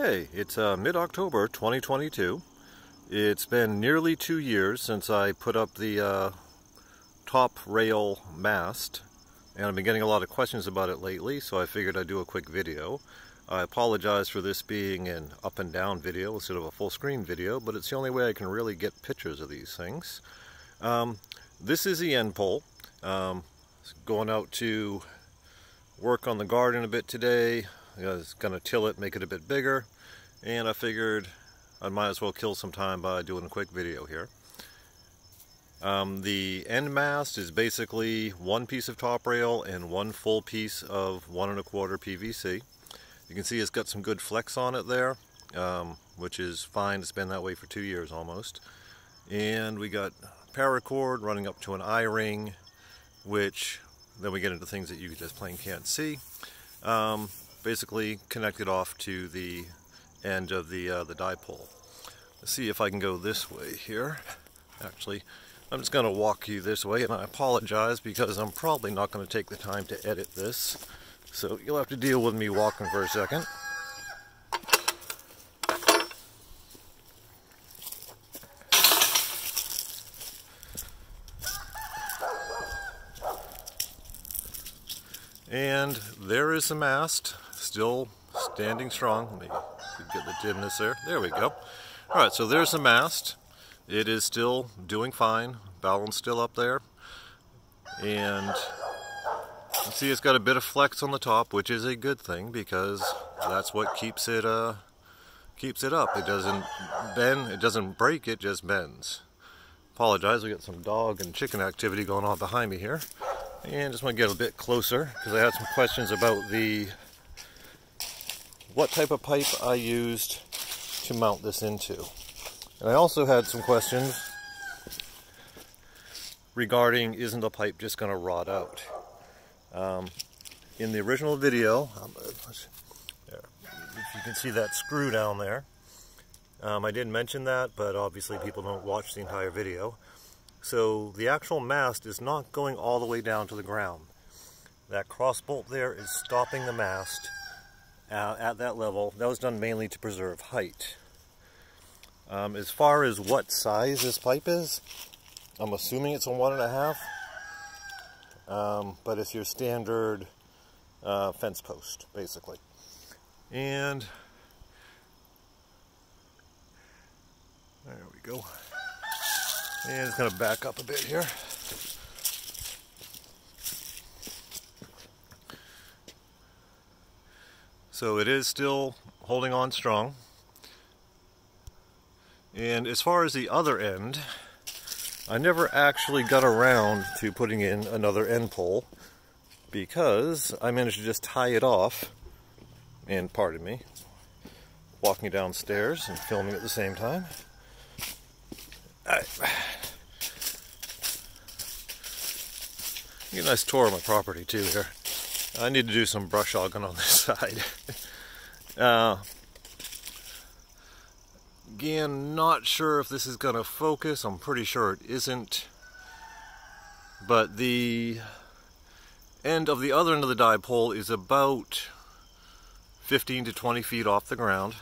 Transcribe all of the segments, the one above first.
Hey, it's uh, mid-October 2022. It's been nearly two years since I put up the uh, top rail mast and I've been getting a lot of questions about it lately so I figured I'd do a quick video. I apologize for this being an up and down video instead of a full screen video but it's the only way I can really get pictures of these things. Um, this is the end pole. Um, going out to work on the garden a bit today. I was going to till it, make it a bit bigger, and I figured I might as well kill some time by doing a quick video here. Um, the end mast is basically one piece of top rail and one full piece of one and a quarter PVC. You can see it's got some good flex on it there, um, which is fine. It's been that way for two years almost. And we got paracord running up to an I-ring, which then we get into things that you just plain can't see. Um, basically connected off to the end of the, uh, the dipole. Let's see if I can go this way here. Actually, I'm just going to walk you this way, and I apologize because I'm probably not going to take the time to edit this. So you'll have to deal with me walking for a second. And there is the mast, still standing strong. Let me get the dimness there. There we go. All right, so there's the mast. It is still doing fine. Balance still up there. And see it's got a bit of flex on the top, which is a good thing because that's what keeps it uh, keeps it up. It doesn't bend, it doesn't break, it just bends. Apologize, we got some dog and chicken activity going on behind me here. And just want to get a bit closer because I had some questions about the what type of pipe I used to mount this into. And I also had some questions regarding isn't the pipe just going to rot out. Um, in the original video, um, if you can see that screw down there, um, I didn't mention that, but obviously people don't watch the entire video. So the actual mast is not going all the way down to the ground. That cross bolt there is stopping the mast uh, at that level. That was done mainly to preserve height. Um, as far as what size this pipe is, I'm assuming it's a one and a half. Um, but it's your standard uh, fence post, basically. And there we go. And it's to back up a bit here. So it is still holding on strong. And as far as the other end, I never actually got around to putting in another end pole because I managed to just tie it off and pardon me walking downstairs and filming at the same time Get a nice tour of my property too here. I need to do some brush hogging on this side. uh, again, not sure if this is going to focus. I'm pretty sure it isn't. But the end of the other end of the dipole is about 15 to 20 feet off the ground.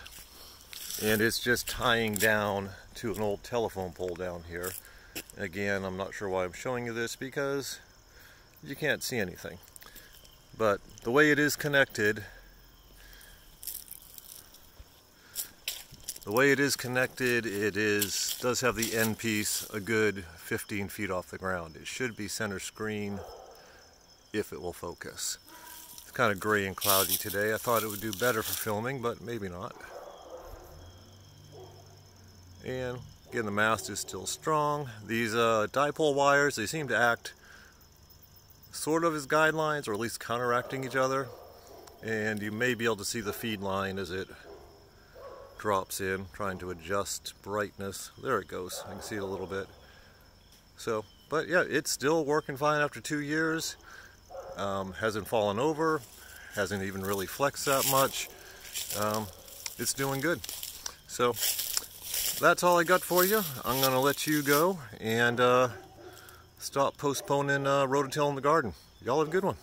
And it's just tying down to an old telephone pole down here. Again, I'm not sure why I'm showing you this because you can't see anything. But the way it is connected, the way it is connected, it is does have the end piece a good 15 feet off the ground. It should be center screen if it will focus. It's kind of gray and cloudy today. I thought it would do better for filming, but maybe not. And again, the mast is still strong. These uh, dipole wires, they seem to act sort of as guidelines or at least counteracting each other. And you may be able to see the feed line as it drops in trying to adjust brightness. There it goes. I can see it a little bit. So but yeah it's still working fine after two years. Um, hasn't fallen over hasn't even really flexed that much. Um, it's doing good. So that's all I got for you. I'm gonna let you go and uh, stop postponing uh, rototill in the garden. Y'all have a good one.